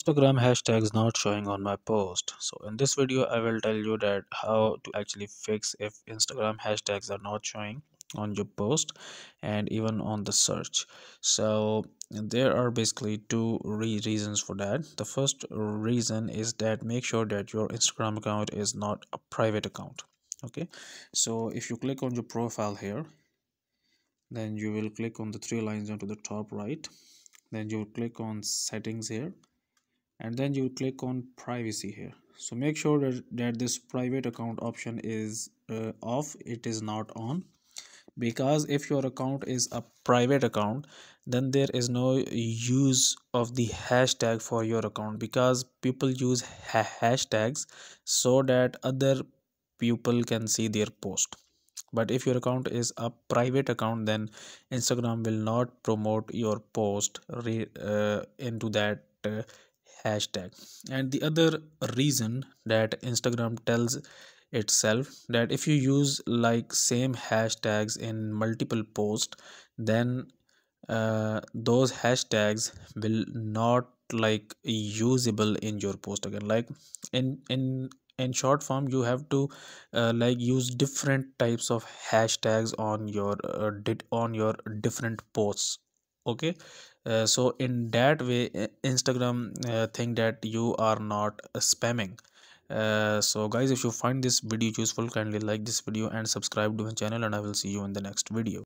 Instagram hashtags not showing on my post. So in this video, I will tell you that how to actually fix if Instagram hashtags are not showing on your post and even on the search. So there are basically two re reasons for that. The first reason is that make sure that your Instagram account is not a private account. Okay, so if you click on your profile here, then you will click on the three lines onto the top right. Then you click on settings here and then you click on privacy here. So make sure that, that this private account option is uh, off. It is not on. Because if your account is a private account then there is no use of the hashtag for your account. Because people use ha hashtags so that other people can see their post. But if your account is a private account then instagram will not promote your post uh, into that uh, hashtag. And the other reason that instagram tells itself that if you use like same hashtags in multiple posts then uh, those hashtags will not like usable in your post again. Like in in in short form you have to uh, like use different types of hashtags on your uh, did on your different posts okay uh, so in that way instagram uh, think that you are not spamming. Uh, so guys if you find this video useful kindly like this video and subscribe to my channel and i will see you in the next video